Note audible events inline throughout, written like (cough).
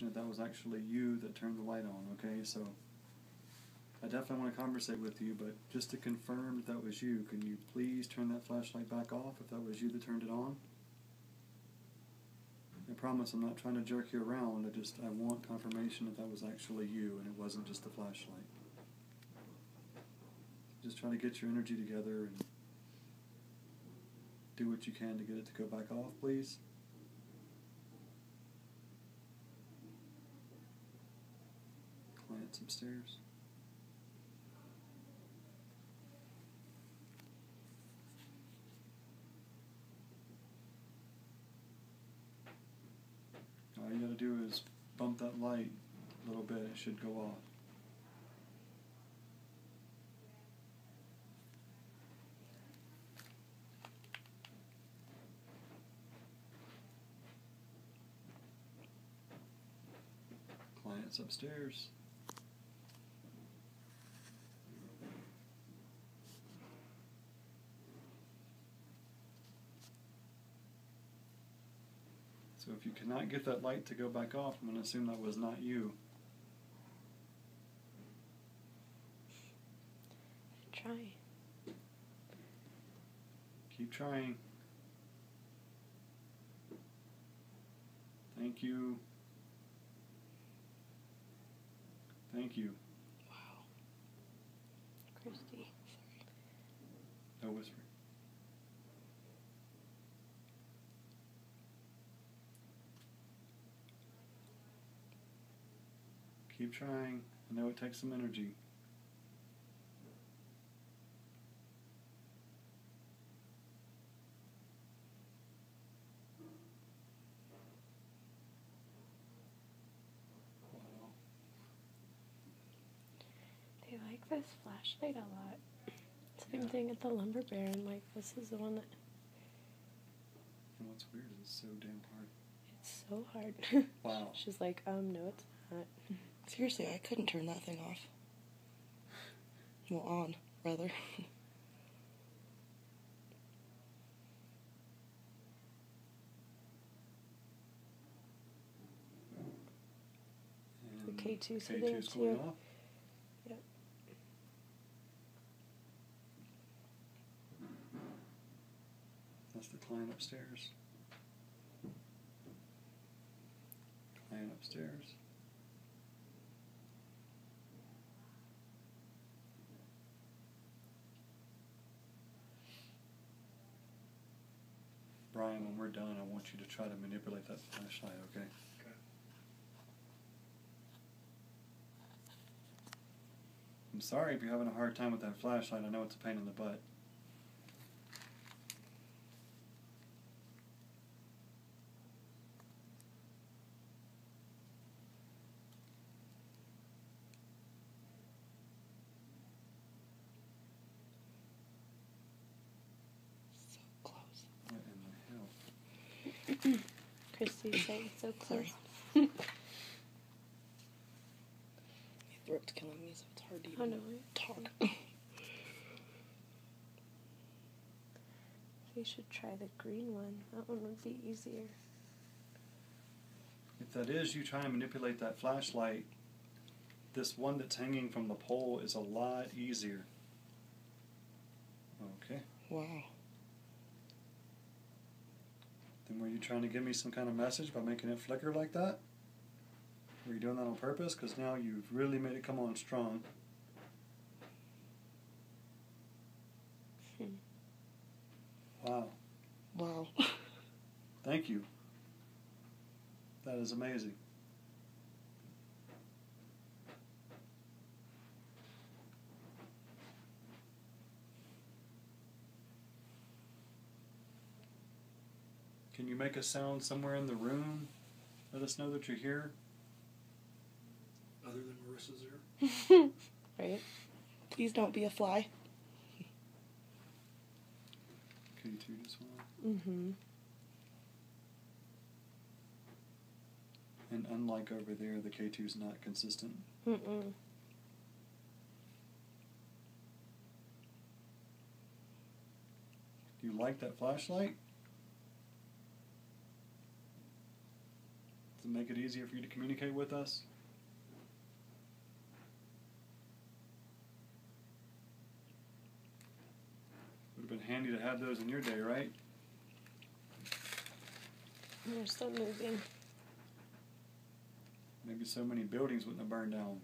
that was actually you that turned the light on, okay? So I definitely want to conversate with you, but just to confirm that that was you, can you please turn that flashlight back off if that was you that turned it on? I promise I'm not trying to jerk you around. I just I want confirmation that that was actually you and it wasn't just the flashlight. Just trying to get your energy together and do what you can to get it to go back off, please. Upstairs. All you gotta do is bump that light a little bit, it should go off. Clients upstairs. Cannot get that light to go back off, I'm going to assume that was not you. Try. Keep trying. Thank you. Thank you. Wow. Christy. No whispering. Keep trying. I know it takes some energy. Wow. They like this flashlight a lot. Same thing at the lumber baron. Like this is the one that And what's weird is it's so damn hard. it's so hard. (laughs) Wow. She's like, um, no, it's not. (laughs) Seriously, I couldn't turn that thing off. Well, on, rather. The K2 so there going too. off. Yep. That's the client upstairs. Client upstairs. Brian, when we're done, I want you to try to manipulate that flashlight, okay? Okay. I'm sorry if you're having a hard time with that flashlight. I know it's a pain in the butt. So close. What in the hell? Christy's saying so close. Sorry. (laughs) My throat's killing me, so it's hard to Oh even no. talk. (laughs) You should try the green one. That one would be easier. If that is you trying to manipulate that flashlight, this one that's hanging from the pole is a lot easier. Okay. wow. Then were you trying to give me some kind of message by making it flicker like that? Were you doing that on purpose? Because now you've really made it come on strong. Hmm. Wow. Wow. (laughs) Thank you. That is amazing. Make a sound somewhere in the room? Let us know that you're here. Other than Marissa's ear. (laughs) Right? Please don't be a fly. K2 just went off. Mm-hmm. And unlike over there, the K2 is not consistent. Mm-mm. Do you like that flashlight? To make it easier for you to communicate with us. Would have been handy to have those in your day, right? We're still moving. Maybe so many buildings wouldn't have burned down.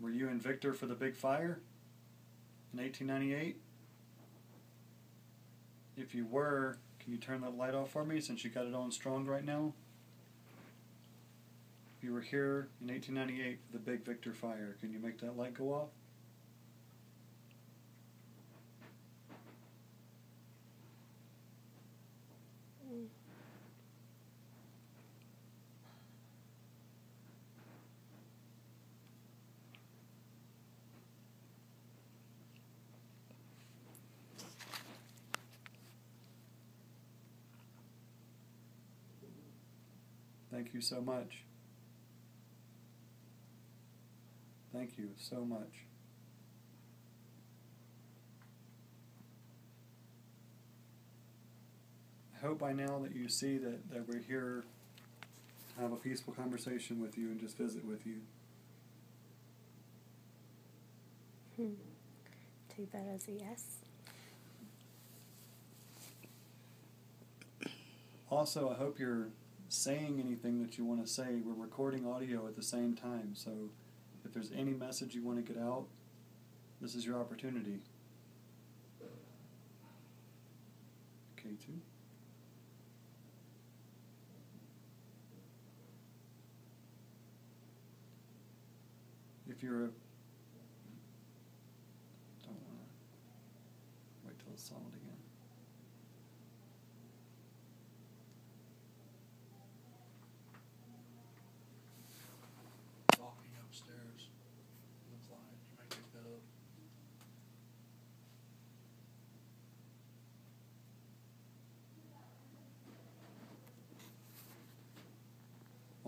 Were you and Victor for the big fire in 1898? If you were, can you turn that light off for me since you got it on strong right now? If you were here in 1898 for the big Victor fire, can you make that light go off? Mm. Thank you so much. Thank you so much. I hope by now that you see that, that we're here to have a peaceful conversation with you and just visit with you. Hmm. Take that as a yes. Also, I hope you're saying anything that you want to say. We're recording audio at the same time, so if there's any message you want to get out, this is your opportunity. K2. If you're a don't want to wait till it's solid again. Talking upstairs in the client. You may pick that up.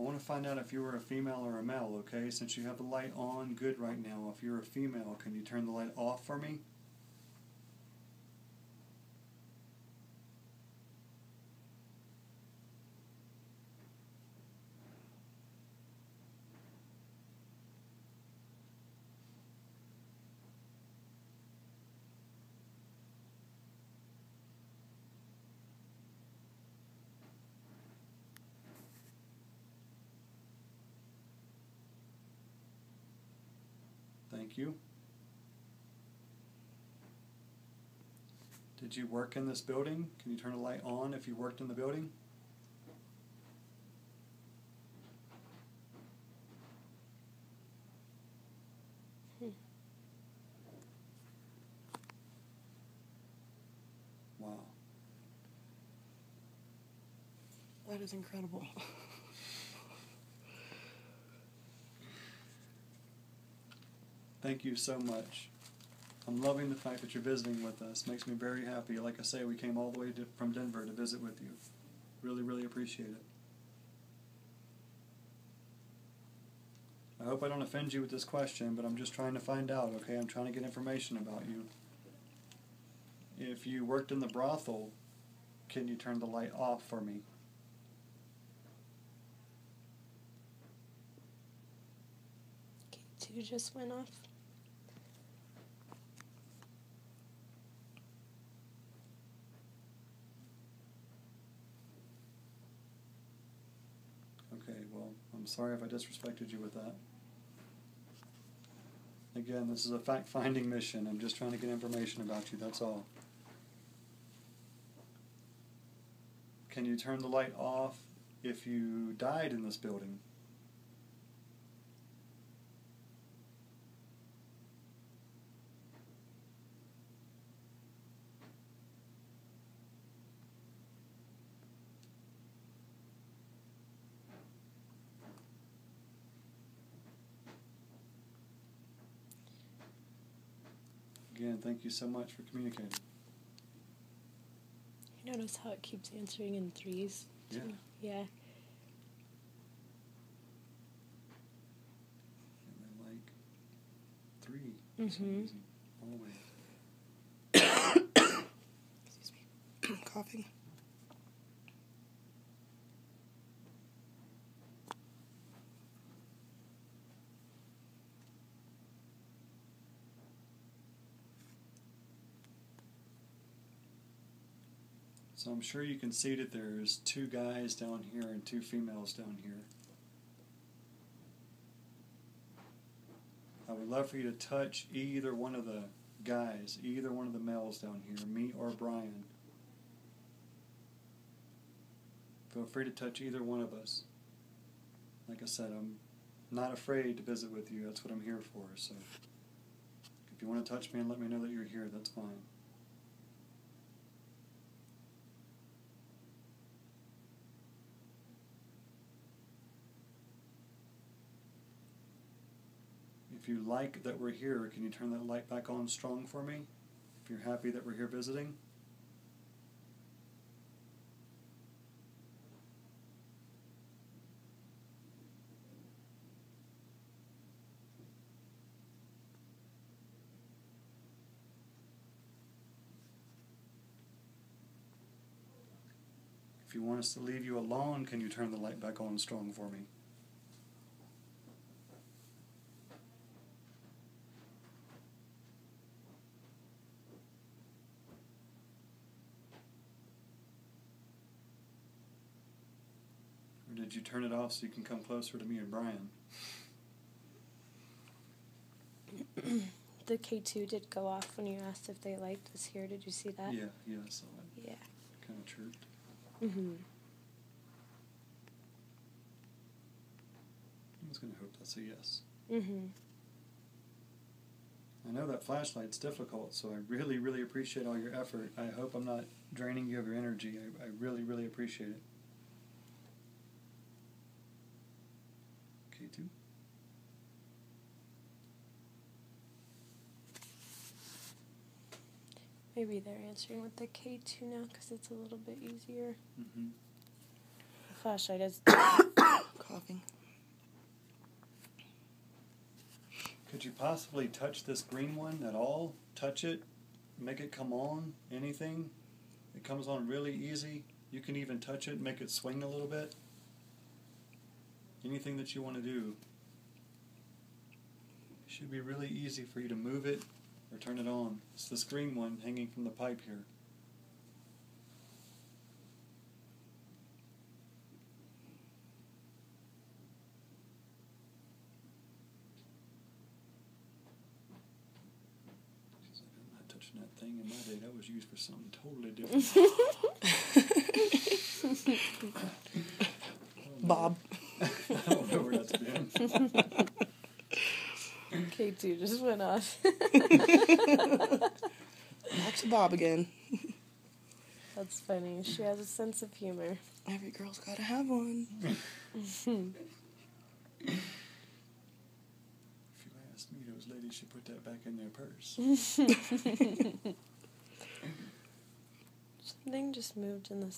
I want to find out if you were a female or a male, okay? Since you have the light on good right now, if you're a female, can you turn the light off for me? Thank you. Did you work in this building? Can you turn a light on if you worked in the building? Hmm. Wow. That is incredible. (laughs) Thank you so much. I'm loving the fact that you're visiting with us. Makes me very happy. Like I say, we came all the way to, from Denver to visit with you. Really, really appreciate it. I hope I don't offend you with this question, but I'm just trying to find out, okay? I'm trying to get information about you. If you worked in the brothel, can you turn the light off for me? K2 just went off. Okay, well, I'm sorry if I disrespected you with that. Again, this is a fact finding mission. I'm just trying to get information about you, that's all. Can you turn the light off if you died in this building? and thank you so much for communicating. You notice how it keeps answering in threes. Yeah. Yeah. And then like 3 mm-hmm. Always. (coughs) Excuse me. I'm (coughs) coughing. So I'm sure you can see that there's two guys down here and two females down here. I would love for you to touch either one of the guys, either one of the males down here, me or Brian. Feel free to touch either one of us. Like I said, I'm not afraid to visit with you. That's what I'm here for. So if you want to touch me and let me know that you're here, that's fine. If you like that we're here, can you turn that light back on strong for me? If you're happy that we're here visiting? If you want us to leave you alone, can you turn the light back on strong for me? Or did you turn it off so you can come closer to me and Brian? The K2 did go off when you asked if they liked us here. Did you see that? Yeah, yeah, I saw it. Yeah. Kind of chirped. Mm-hmm. I was going to hope that's a yes. Mm-hmm. I know that flashlight's difficult, so I really, really appreciate all your effort. I hope I'm not draining you of your energy. I, I really, really appreciate it. K2. Maybe they're answering with the K2 now because it's a little bit easier. Mm-hmm. The flashlight is. (coughs) Coughing. Could you possibly touch this green one at all? Touch it, make it come on, anything? It comes on really easy. You can even touch it, make it swing a little bit. Anything that you want to do. It should be really easy for you to move it or turn it on. It's this green one hanging from the pipe here. I'm not touching that thing in my day. That was used for something totally different. Bob. (laughs) (laughs) I don't know where that's been. (laughs) K2 just went off. (laughs) Back to Bob again. That's funny. She has a sense of humor. Every girl's gotta have one. (laughs) If you asked me, those ladies should put that back in their purse. (laughs) Something just moved in the